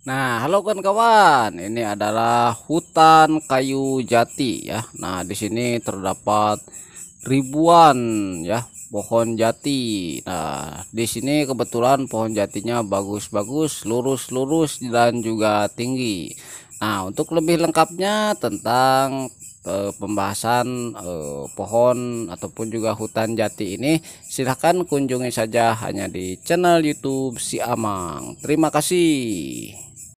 Nah, halo kawan-kawan. Ini adalah hutan kayu jati ya. Nah, di sini terdapat ribuan ya pohon jati. Nah, di sini kebetulan pohon jatinya bagus-bagus, lurus-lurus dan juga tinggi. Nah, untuk lebih lengkapnya tentang eh, pembahasan eh, pohon ataupun juga hutan jati ini silahkan kunjungi saja hanya di channel YouTube Si Amang. Terima kasih.